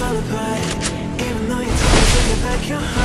fall apart Even though you told me to get back your heart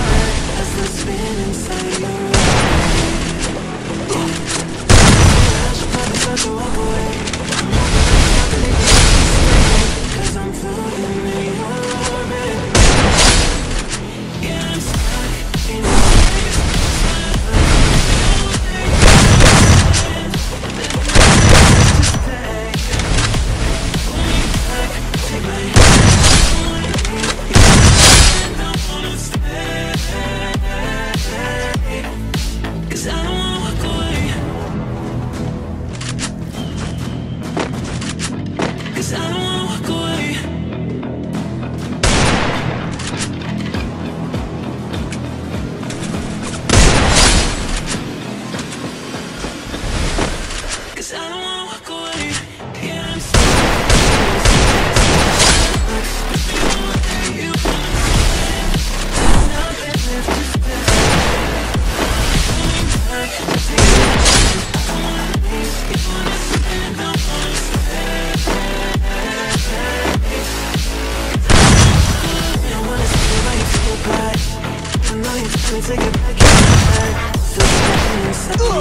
Cause I don't wanna walk away. Cause I don't Take it back inside, still stuck inside